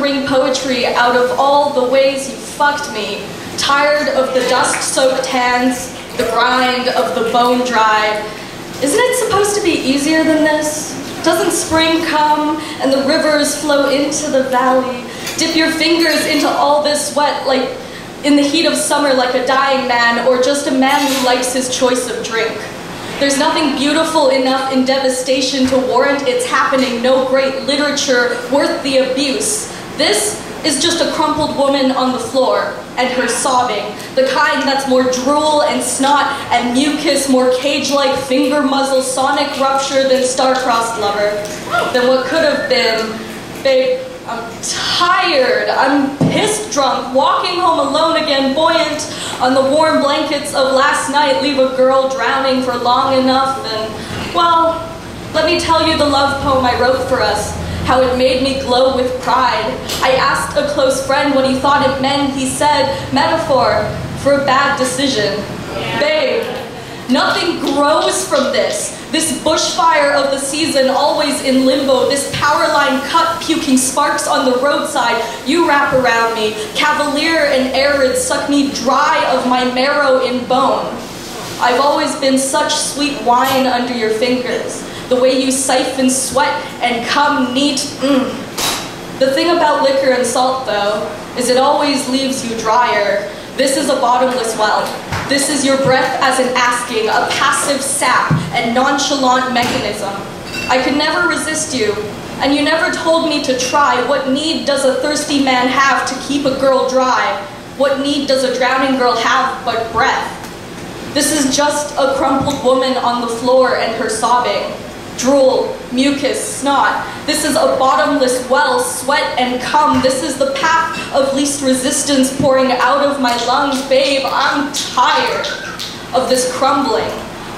wring poetry out of all the ways you fucked me. Tired of the dust-soaked hands, the grind of the bone dry. Isn't it supposed to be easier than this? Doesn't spring come and the rivers flow into the valley? Dip your fingers into all this sweat like in the heat of summer like a dying man or just a man who likes his choice of drink. There's nothing beautiful enough in devastation to warrant its happening, no great literature worth the abuse. This is just a crumpled woman on the floor and her sobbing, the kind that's more drool and snot and mucus, more cage-like finger muzzle sonic rupture than star-crossed lover, than what could have been. Babe, I'm tired. I'm pissed drunk, walking home alone again, buoyant on the warm blankets of last night. Leave a girl drowning for long enough, and well, let me tell you the love poem I wrote for us. How it made me glow with pride. I asked a close friend what he thought it meant. He said, metaphor for a bad decision. Yeah. Babe, Nothing grows from this. This bushfire of the season, always in limbo. This power line cut, puking sparks on the roadside. You wrap around me. Cavalier and arid, suck me dry of my marrow in bone. I've always been such sweet wine under your fingers. The way you siphon sweat and come neat. Mm. The thing about liquor and salt, though, is it always leaves you drier. This is a bottomless well. This is your breath as an asking, a passive sap and nonchalant mechanism. I could never resist you, and you never told me to try. What need does a thirsty man have to keep a girl dry? What need does a drowning girl have but breath? This is just a crumpled woman on the floor and her sobbing drool, mucus, snot. This is a bottomless well, sweat and cum. This is the path of least resistance pouring out of my lungs. Babe, I'm tired of this crumbling.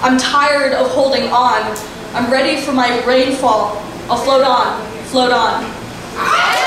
I'm tired of holding on. I'm ready for my rainfall. I'll float on, float on.